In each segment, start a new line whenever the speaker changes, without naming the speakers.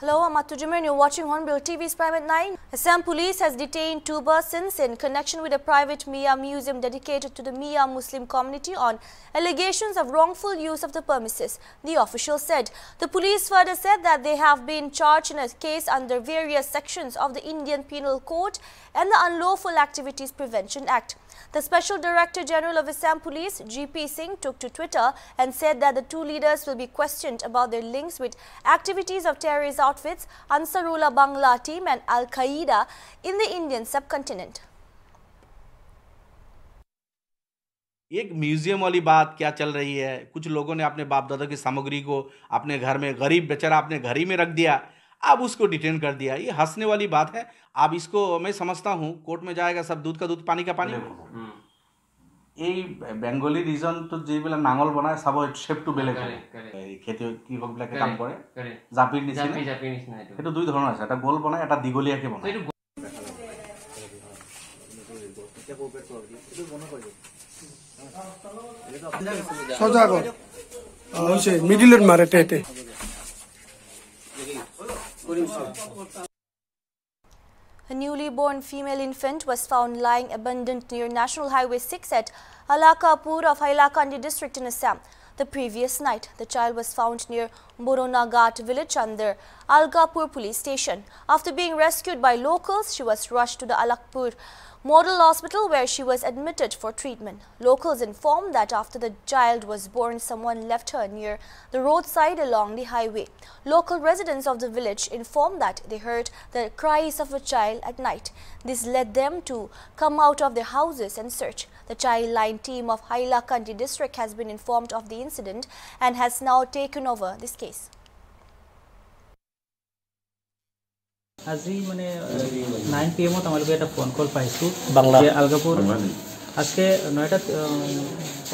Hello, I'm Atujimer and you're watching Hornbill TV's Prime at 9. Assam Police has detained two persons in connection with a private Miya museum dedicated to the Miya Muslim community on allegations of wrongful use of the premises, the official said. The police further said that they have been charged in a case under various sections of the Indian Penal Code and the Unlawful Activities Prevention Act. The Special Director General of Assam Police, GP Singh, took to Twitter and said that the two leaders will be questioned about their links with activities of terrorist outfits Ansarullah Bangla team and Al Qaeda in the Indian subcontinent.
एक museum वाली बात क्या चल रही है कुछ लोगों ने अपने बाप दादा की सामग्री को अपने घर में गरीब बेचारा अपने घर ही में रख दिया अब उसको डिटेन कर दिया ये हंसने वाली बात है अब इसको मैं समझता हूँ कोर्ट में जाएगा सब दूध का दूध पानी का পানী এই বেংগলী ৰিজনটোত যিবিলাক নাঙল বনাই চাব শ্বেপটো বেলেগ হয়। এই খেতি কৃষকবিলাকে কাম কৰে জাপিৰ নিচিনা সেইটো দুই ধৰণৰ আছে এটা গোল বনাই এটা দীঘলীয়াকে বনায়
সজা কৰ হৈছে মিডিলত মাৰে
A newly born female infant was found lying abandoned near National Highway 6 at Algapur of Hailakandi district in Assam. The previous night, the child was found near Boronagat village under Algapur police station. After being rescued by locals, she was rushed to the Algapur Model Hospital where she was admitted for treatment. Locals informed that after the child was born, someone left her near the roadside along the highway. Local residents of the village informed that they heard the cries of a child at night. This led them to come out of their houses and search. The child line team of Hailakandi district has been informed of the incident and has now taken over this case.
আজি মানে nine P এমত আমালোকে একটা phone call পাইছো। যে আলগাপুর আজকে নয়টা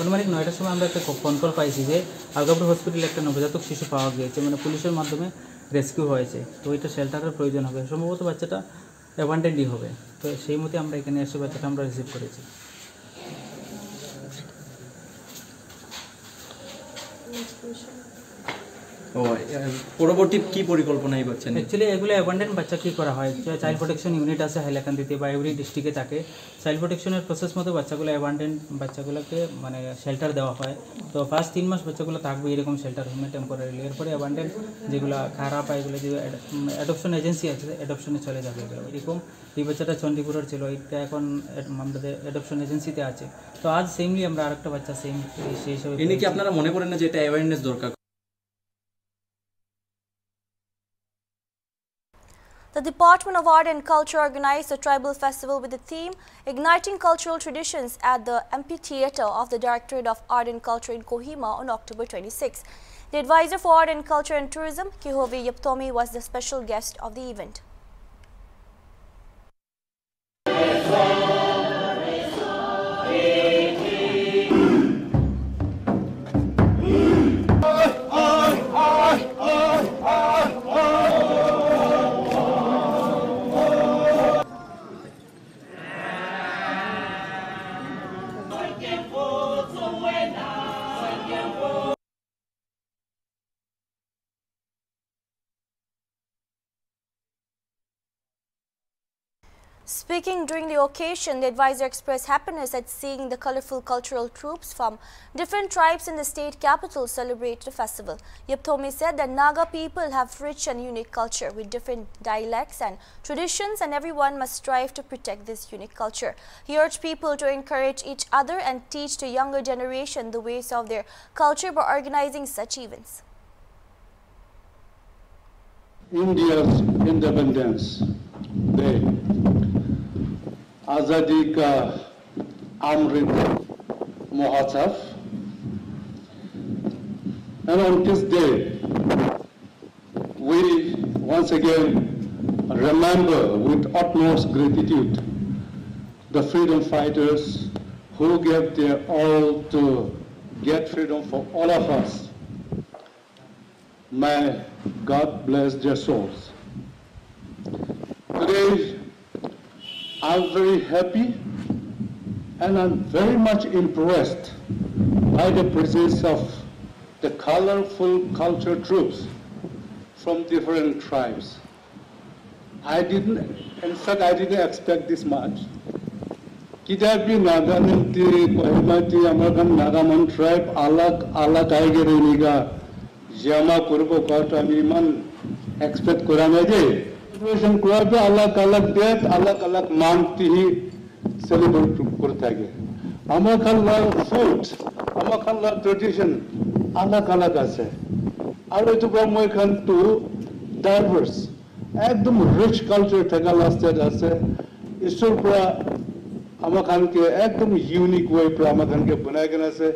অনুমানিক নয়টার সময় আমরা একটা ফোন কল পাইছি যে আলগাপুর হসপিটালে একটা নবজাতক শিশু পাওয়া গিয়েছে মানে পুলিশের মাধ্যমে রেস্কিউ হয়েছে। তো এটা শেল্টারের প্রয়োজন হবে। সম্ভবত বাচ্চাটা অ্যাবান্ডেন্টই হবে। তো সেই মতে আমরা এখানে এসে বাচ্চাটা আমরা রিসিভ করেছি।
ও পরবর্তী কি পরিকল্পনা এই বাচ্চা
অ্যাকচুয়ালি এগুলো অ্যাবান্ডেন্ট বাচ্চা কী করা হয়? চাইল্ড প্রোটেকশন ইউনিট আছে হাইলাকান্দিতে বা এভরি ডিস্ট্রিক্টে থাকে। চাইল্ড প্রোটেকশনের প্রসেস মতো বাচ্চাগুলো অ্যাবান্ডেন্ট বাচ্চাগুলোকে মানে শেল্টার দেওয়া হয়। তো ফার্স্ট তিন মাস বাচ্চাগুলো থাকবে এরকম শেল্টার হোমে টেম্পোরারিলি এরপরে অ্যাবান্ডেন্ট যেগুলো খারাপ হয় এগুলো যে অ্যাডপশন এজেন্সি আছে অ্যাডপশনে চলে যাবে এগুলো। এরকম এই বাচ্চাটা চণ্ডীপুরের ছিল এটা এখন আমাদের অ্যাডপশন এজেন্সিতে আছে। তো আজ সেমলি আমরা আরেকটা বাচ্চা সেম সেই হিসাবে
কি আপনারা মনে করেন না যে এটা অ্যাওয়ারনেস দরকার?
The Department of Art and Culture organized a tribal festival with the theme Igniting Cultural Traditions at the Amphitheatre of the Directorate of Art and Culture in Kohima on October 26. The advisor for Art and Culture and Tourism, Khehovi Yepthomi, was the special guest of the event. Speaking during the occasion, the advisor expressed happiness at seeing the colorful cultural troops from different tribes in the state capital celebrate the festival. Yepthomi said that Naga people have rich and unique culture with different dialects and traditions and everyone must strive to protect this unique culture. He urged people to encourage each other and teach the younger generation the ways of their culture by organizing such events.
India's independence day. आज़ादी का Amrit Mahotsav. And on this day, we once again remember with utmost gratitude the freedom fighters who gave their all to get freedom for all of us. May God bless their souls. Today, I'm very happy and I'm very much impressed by the presence of the colorful culture troops from different tribes. I didn't, in fact, I didn't expect this much. Kitabi Nagananti, Kohimati, American Nagaman tribe, Alak, Alak Aigeriga, Yama Kurbo Kotami Man, expect Kuramaji. Situation Kurabi, Alak Alak death, Alak Alak Manti, celebrate Kurtage. আমার খানলার food আমার খানলার tradition আলাগ আলাগ আছে আৰু এইটো পৰা মই খানটো diverse একদম rich culture থকা লাষ্টেড আছে ঈশ্বৰৰ পৰা আমাৰ খানকে একদম ইউনিক ৱে পৰা আমাৰ খানকে বনাই কেনে আছে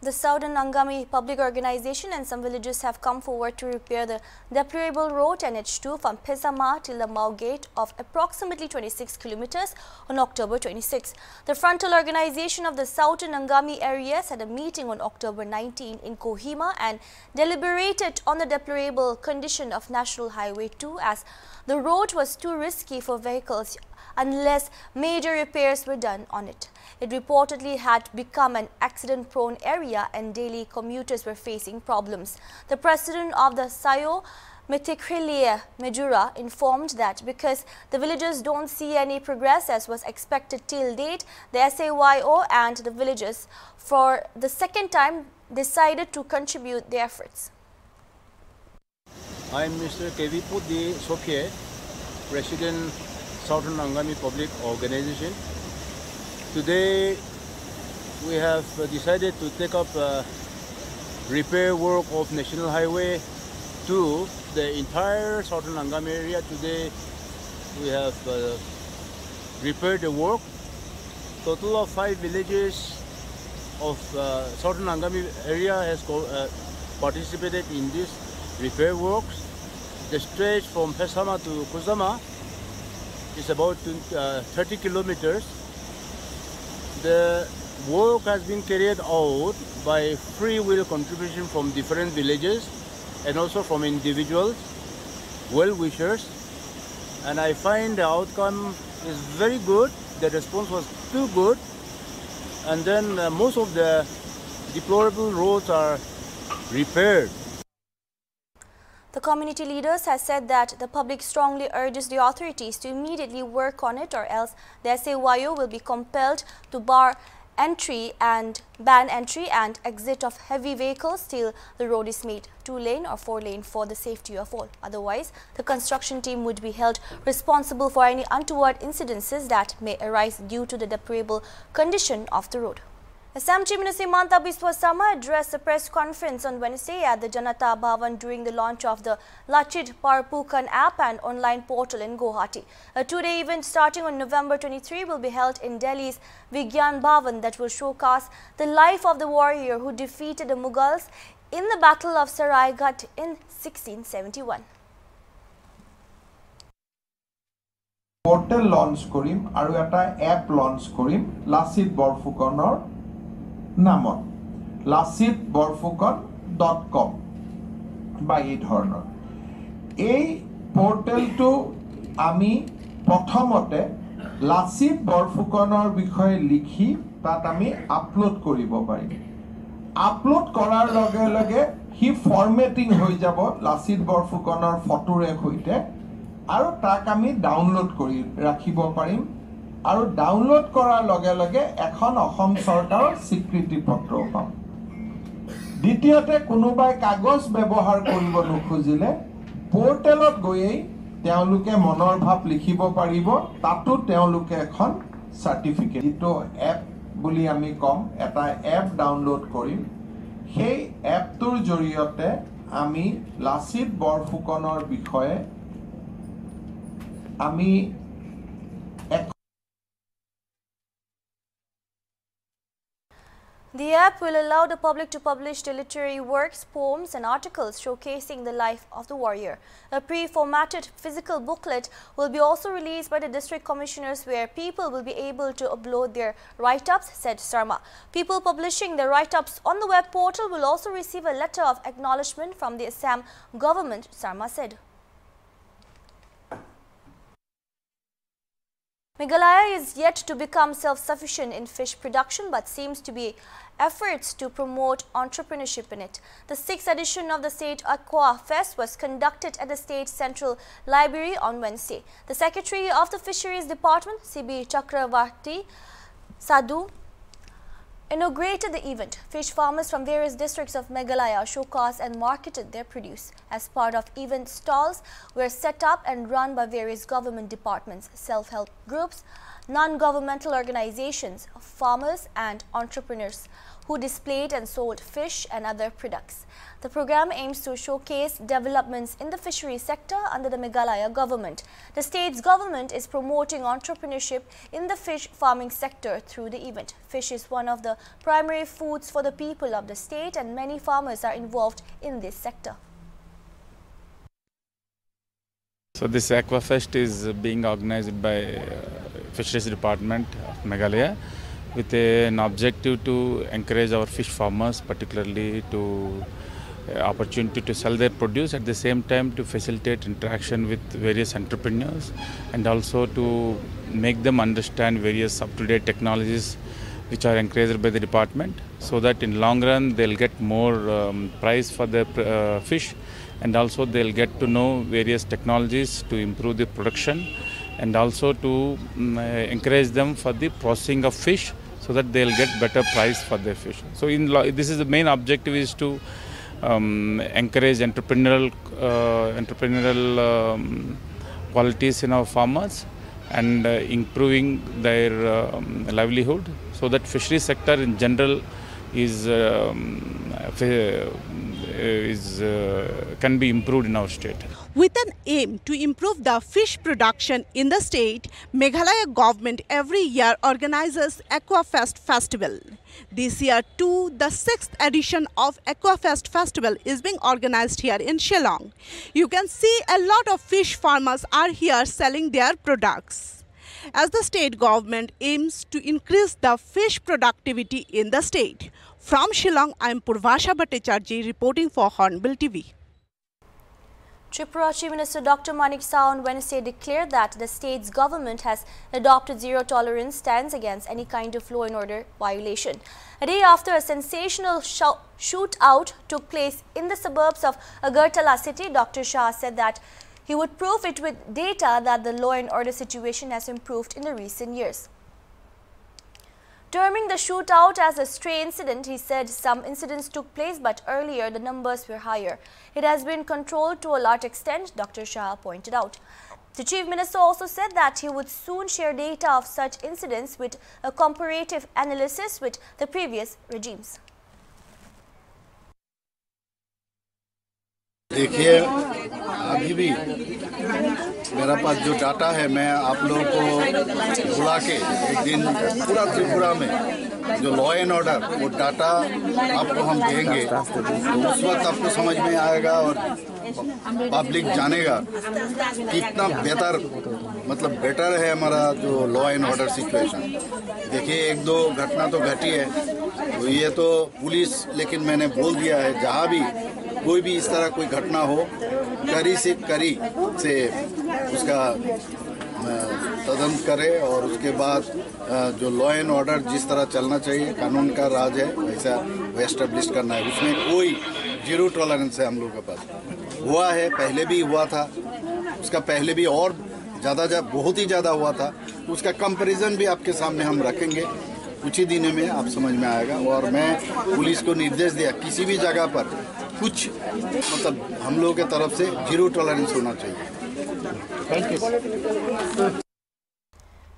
The Southern Angami Public Organization and some villages have come forward to repair the deplorable road NH2 from Pesama till the Mao Gate of approximately 26 kilometers on October 26. The frontal organization of the Southern Angami areas had a meeting on October 19 in Kohima and deliberated on the deplorable condition of National Highway 2 as the road was too risky for vehicles unless major repairs were done on it. It reportedly had become an accident-prone area and daily commuters were facing problems. The president of the SAPO Metikrilia Mejura informed that because the villagers don't see any progress as was expected till date, the SAPO and the villagers for the second time decided to contribute their efforts.
I am Mr. K.V. Pudi President Southern Angami Public Organization. Today we have uh, decided to take up uh, repair work of National Highway 2, the entire Southern Angami area. Today we have uh, repaired the work. Total of five villages of uh, Southern Angami area has uh, participated in this repair works. The stretch from Pesama to Kuzama is about 20, uh, 30 kilometers. The work has been carried out by free will contribution from different villages and also from individuals, well-wishers. And I find the outcome is very good. The response was too good. And then uh, most of the deplorable roads are repaired.
The community leaders have said that the public strongly urges the authorities to immediately work on it or else the SAPO will be compelled to bar entry and ban entry and exit of heavy vehicles till the road is made two lane or four lane for the safety of all. Otherwise, the construction team would be held responsible for any untoward incidences that may arise due to the deplorable condition of the road. Assam Chief Minister Himanta Biswa Sarma addressed a press conference on Wednesday at the Janata Bhavan during the launch of the Lachit Borphukan app and online portal in Guwahati. A two-day event starting on November 23 will be held in Delhi's Vigyan Bhavan that will showcase the life of the warrior who defeated the Mughals in the Battle of Saraighat in 1671
portal launch কৰিম আৰু app launch launch কৰিম লাচিত বৰফুকনৰ নামত Lachit Borphukan dot com বা এই ধৰণৰ। এই পৰ্টেলটো আমি প্ৰথমতে লাচিত বৰফুকনৰ বিষয়ে লিখি তাত আমি আপলোড কৰিব পাৰিম। আপলোড কৰাৰ লগে লগে সি ফৰ্মেটিং হৈ যাব লাচিত বৰফুকনৰ ফটোৰে সৈতে আৰু তাক আমি ডাউনলোড কৰি ৰাখিব পাৰিম। আৰু ডাউনলোড কৰাৰ লগে লগে এখন অসম চৰকাৰৰ স্বীকৃতি পত্ৰও পাম। দ্বিতীয়তে কোনোবাই কাগজ ব্যৱহাৰ কৰিব নোখোজিলে পৰ্টেলত গৈয়েই তেওঁলোকে মনৰ ভাৱ লিখিব পাৰিব তাতো তেওঁলোকে এখন চাৰ্টিফিকেট যিটো এপ বুলি আমি ক'ম এটা এপ ডাউনলোড কৰিম। সেই এপটোৰ জৰিয়তে আমি লাচিত বৰফুকনৰ বিষয়ে আমি
The app will allow the public to publish the literary works, poems and articles showcasing the life of the warrior. A pre-formatted physical booklet will be also released by the district commissioners where people will be able to upload their write-ups, said Sarma. People publishing their write-ups on the web portal will also receive a letter of acknowledgement from the Assam government, Sarma said. Meghalaya is yet to become self-sufficient in fish production but seems to be efforts to promote entrepreneurship in it. The sixth edition of the State Aqua Fest was conducted at the State Central Library on Wednesday. The Secretary of the Fisheries Department, CB Chakravarti Sadhu, inaugurated the event. Fish farmers from various districts of Meghalaya showcased and marketed their produce. As part of event stalls were set up and run by various government departments, self-help groups, non-governmental organizations, farmers and entrepreneurs who displayed and sold fish and other products. The program aims to showcase developments in the fishery sector under the Meghalaya government. The state's government is promoting entrepreneurship in the fish farming sector through the event. Fish is one of the primary foods for the people of the state and many farmers are involved in this sector.
So this Aquafest is being organized by uh, Fisheries Department of Meghalaya with a, an objective to encourage our fish farmers, particularly to uh, opportunity to sell their produce at the same time to facilitate interaction with various entrepreneurs and also to make them understand various up-to-date technologies which are encouraged by the department so that in long run they'll get more um, price for their uh, fish and also they'll get to know various technologies to improve the production and also to um, uh, encourage them for the processing of fish so that they'll get better price for their fish. So in this is the main objective is to um, encourage entrepreneurial uh, entrepreneurial um, qualities in our farmers and uh, improving their um, livelihood so that fishery sector in general is um, is uh, can be improved in our state.
With an aim to improve the fish production in the state, Meghalaya government every year organizes Aquafest Festival. This year too, the sixth edition of Aquafest Festival is being organized here in Shillong. You can see a lot of fish farmers are here selling their products. As the state government aims to increase the fish productivity in the state. From Shillong, I am Purvasha Bhattacharjee reporting for Hornbill TV.
Tripura Chief Minister Dr. Manik Saha on Wednesday declared that the state's government has adopted zero tolerance stance against any kind of law and order violation. A day after a sensational shootout took place in the suburbs of Agartala city, Dr. Saha said that he would prove it with data that the law and order situation has improved in the recent years. Terming the shootout as a stray incident, he said some incidents took place, but earlier the numbers were higher. It has been controlled to a large extent, Dr. Saha pointed out. The chief minister also said that he would soon share data of such incidents with a comparative analysis with the previous regimes.
देखिए अभी भी मेरा पास जो data है, मैं आप लोगों को बुला के एक दिन पूरा त्रिपुरा में जो लॉ एंड ऑर्डर वो डाटा आपको हम देंगे। तो उस वक्त आपको समझ में आएगा और पब्लिक जानेगा कितना बेहतर मतलब बेटर है हमारा जो लॉ एंड ऑर्डर सिचुएशन देखिए, एक दो घटना तो घटी है। तो ये तो पुलिस, लेकिन मैंने बोल दिया है, जहाँ भी कोई भी इस तरह कोई घटना हो, करी से करी से उसका तदंत करे और उसके बाद जो लॉ एंड ऑर्डर जिस तरह चलना चाहिए, कानून का राज है वैसा वो एस्टेब्लिश करना है। उसमें कोई ज़ीरो टॉलरेंस है हम लोग के पास। हुआ है, पहले भी हुआ था। उसका पहले भी और ज़्यादा ज़्यादा, बहुत ही ज़्यादा हुआ था। उसका कंपैरिजन भी आपके सामने हम रखेंगे। कुछ ही दिनों में आप समझ में आएगा। और मैं पुलिस को निर्देश दिया, किसी भी जगह पर कुछ मतलब हम लोगों के तरफ़ से ज़ीरो टॉलरेंस होना चाहिए। Thank you.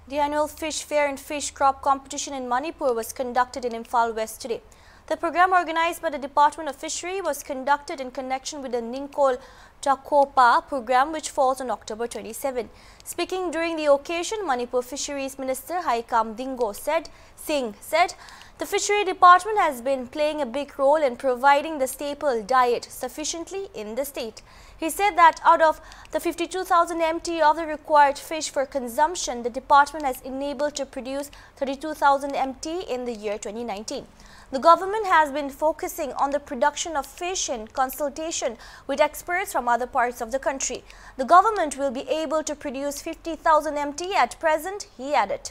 The annual Fish Fair and Fish Crop Competition in Manipur was conducted in Imphal West today. The program organized by the Department of Fishery was conducted in connection with the Ningol Chakouba program which falls on October 27. Speaking during the occasion, Manipur Fisheries Minister Heikham Dingo said, Singh said, the Fishery Department has been playing a big role in providing the staple diet sufficiently in the state. He said that out of the 52,000 MT of the required fish for consumption, the department has enabled to produce 32,000 MT in the year 2019. The government has been focusing on the production of fish in consultation with experts from other parts of the country. The government will be able to produce 50,000 MT at present, he added.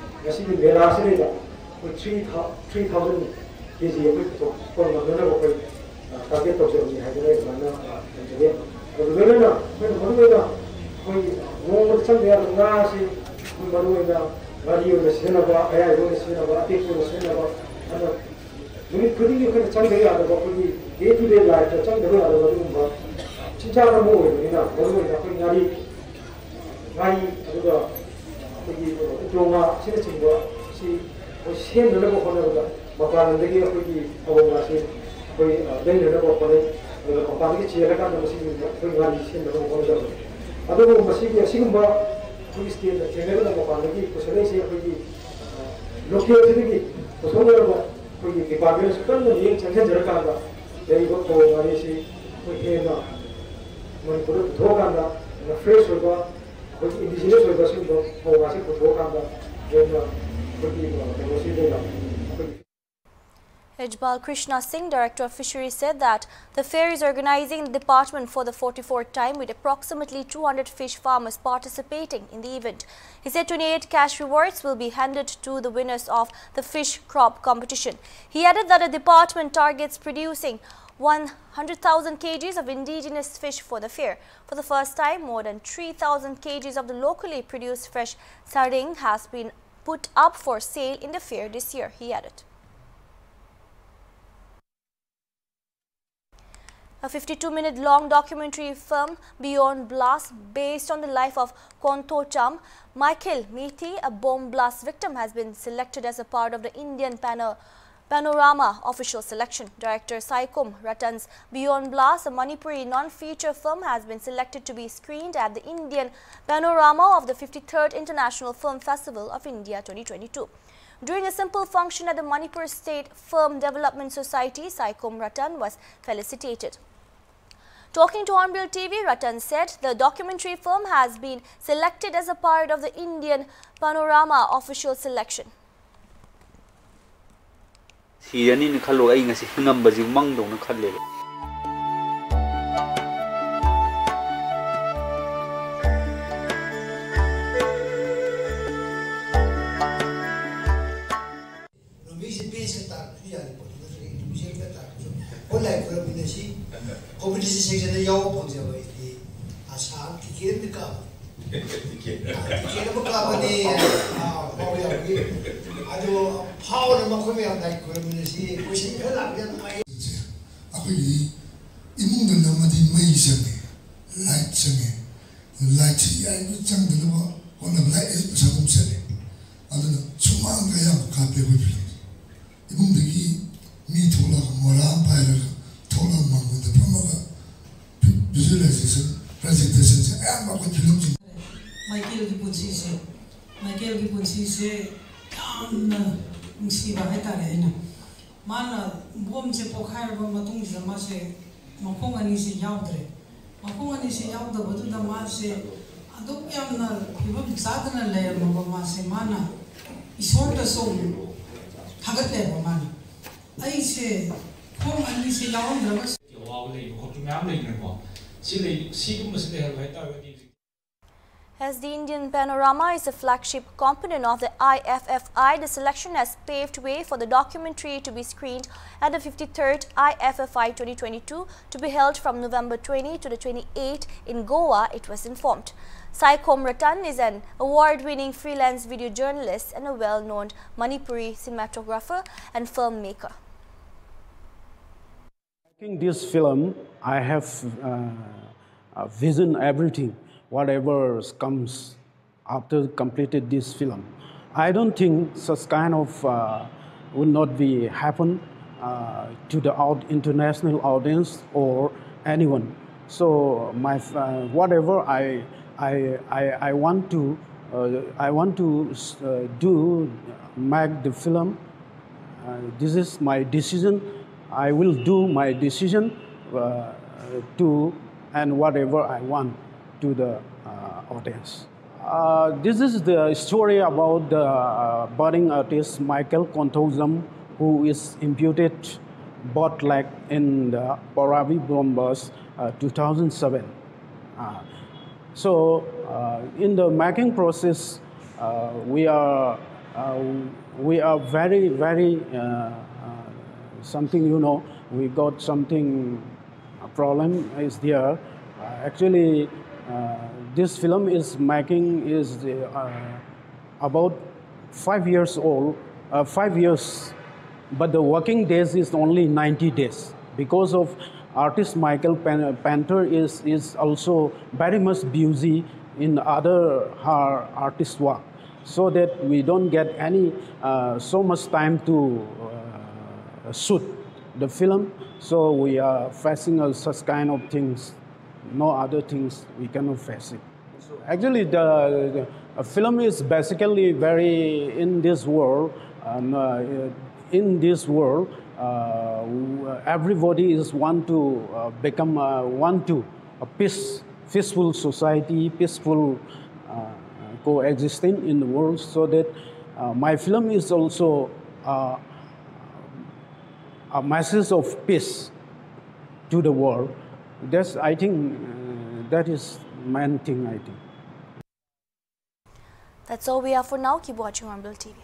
Если вера среда, вот 3000 кези я бы то полно дана бы пой. Так это тоже не хай да мана. Тебе. Вот верно, вот вот да. Кой мол сам я наси, мы баруй да. Вадио да сена ба, а я его не сена ба, ты его сена ба. Она мне куди не кон чан гая да кой дей ту дей лай чан гая да вот ба. Чинча на мой, не на, баруй да кой нари. Гай, вот да. ꯑꯩꯈꯣꯏꯒꯤ diploma ꯑꯁꯤꯅꯆꯤꯡꯕ ꯑꯁꯤ ꯑꯩꯈꯣꯏ ꯁꯦꯝꯅꯅꯕ ꯍꯣꯠꯅꯕꯗ ꯃꯄꯥꯟꯂꯣꯝꯗꯒꯤ ꯑꯩꯈꯣꯏꯒꯤ ꯊꯧꯑꯣꯡ ꯑꯁꯤ ꯑꯩꯈꯣꯏ ꯂꯩꯅꯅꯕ ꯍꯣꯠꯅꯩ ꯑꯗꯨꯒ ꯃꯄꯥꯟꯗꯒꯤ ꯆꯦꯜꯂꯀꯥꯟꯗ ꯃꯁꯤꯒꯤ ꯑꯩꯈꯣꯏ ꯉꯥꯔꯤ ꯁꯦꯝꯅꯕ ꯍꯣꯠꯅꯖꯕꯅꯤ ꯑꯗꯨꯕꯨ ꯃꯁꯤꯒꯤ ꯑꯁꯤꯒꯨꯝꯕ ꯑꯩꯈꯣꯏꯒꯤ ꯏꯁꯇꯦꯠꯅ ꯊꯦꯡꯅꯗꯨꯅ ꯃꯄꯥꯟꯗꯒꯤ ꯄꯨꯁꯜꯂꯛꯏꯁꯦ ꯑꯩꯈꯣꯏꯒꯤ ꯂꯣꯀꯦꯜꯁꯤꯗꯒꯤ ꯄꯨꯁꯜꯂꯔꯕ ꯑꯩꯈꯣꯏꯒꯤ ꯗꯤꯄꯥꯔꯠꯃꯦꯟꯁꯨ ꯀꯟꯅ ꯃꯤꯠꯌꯦꯡ ꯆꯪꯁꯤꯟꯖꯔꯀꯥꯟꯗ ꯂꯩꯔꯤꯕ ꯊꯧꯑꯣꯡ ꯑꯅꯤꯁꯤ ꯑꯩꯈꯣꯏ ꯍꯦꯟꯅ ꯃꯅꯤꯄꯨꯔꯗ ꯄꯨꯊꯣꯛꯑꯀꯥꯟꯗ ꯐ꯭ꯔꯦꯁ ꯑꯣꯏꯕ Porque di sini berbasis berbasis berbasis kambang jumlah pergi berbasis dalam.
Ejbal Krishna Singh, Director of Fisheries, said that the fair is organizing the department for the 44th time with approximately 200 fish farmers participating in the event. He said 28 cash rewards will be handed to the winners of the fish crop competition. He added that the department targets producing 100,000 kgs of indigenous fish for the fair. For the first time, more than 3,000 kgs of the locally produced fresh sardine has been put up for sale in the fair this year, he added. A 52-minute long documentary film, Beyond Blast, based on the life of Konto Cham, Michael Methi, a bomb blast victim, has been selected as a part of the Indian Pano Panorama official selection. Director Saikhom Ratan's Beyond Blast, a Manipuri non-feature film, has been selected to be screened at the Indian Panorama of the 53rd International Film Festival of India 2022. During a simple function at the Manipur State Film Development Society, Saikhom Ratan was felicitated. Talking to Hornbill TV, Ratan said the documentary film has been selected as a part of the Indian Panorama official selection.
ꯊꯤꯔꯅꯤꯅ ꯈꯜꯂꯣ ꯑꯩ ꯉꯁꯤ ꯍꯤꯡꯉꯝꯕꯁꯤ ꯃꯪꯗꯧꯅ ꯈꯜꯂꯦꯕ
competition ꯁꯦꯛꯁꯟꯗ ꯌꯥꯎꯕ ꯐꯪꯖꯕ ꯑꯩꯗꯤ Assam ticket ꯑꯃꯗꯤ ꯀꯥꯕ ꯇꯤꯀꯦꯠ ꯑꯃ ꯀꯥꯕꯅꯤ ꯐꯥꯎ ꯌꯥꯎꯕꯒꯤ 아주 파워를 먹고 매한다 그런 것이 무슨 별 남겨도 많이
아버지. 이문도 너무디 매이셨네 라이트정에 라이트 야이거 장들어 오늘 라이트 자동차네 아들은 중앙 가야 가빼고 필요 이분들이 미 돌아가 뭐라 바이러가 돌아 먹는데 파마가 뉴질랜드에서 프레젠테이션에서 애 먹고 필요 없지
마이클 기본 지세 마이클 기본 지세 नुसीब है तारे मान बोम से पोखाब मासे मखों अनीसे यादरे मखों अनीसे यादबद मासे फिवम चादना लेरब मासे मान ईश्वर थगटलेब मान असे खोम अनीसे Yadav 我们那
个，现在西贡不是那个，还到个地。
As the Indian Panorama is a flagship component of the IFFI, the selection has paved way for the documentary to be screened at the 53rd IFFI 2022 to be held from November 20 to the 28th in Goa, it was informed. Saikhom Ratan is an award-winning freelance video journalist and a well-known Manipuri cinematographer and filmmaker.
Making this film, I have uh, vision everything whatever comes after completed this film. I don't think such kind of uh, will not be happen uh, to the out international audience or anyone. So my uh, whatever I I, I, I want to uh, I want to uh, do make the film. Uh, this is my decision. I will do my decision to and whatever I want to the uh, audience. Uh, this is the story about the uh, budding artist Michael Contosum, who is imputed bot leg in the Boravi bombers 2007. so in the making process, we are we are very very something you know we got something a problem is there actually uh, this film is making is uh, about five years old, uh, five years, but the working days is only 90 days. Because of artist Michael Pan- Panther is, is also very much busy in other her artist work. So that we don't get any uh, so much time to uh, shoot the film. So we are facing uh, such kind of things no other things we cannot face it. Actually, the, the film is basically very in this world. Um, uh, in this world, uh, everybody is want to uh, become uh, want to a peace, peaceful society, peaceful uh, coexisting in the world. So that uh, my film is also a message of peace to the world. That's, I think, uh, that is main thing, I think.
That's all we have for now. Keep watching Hornbill TV.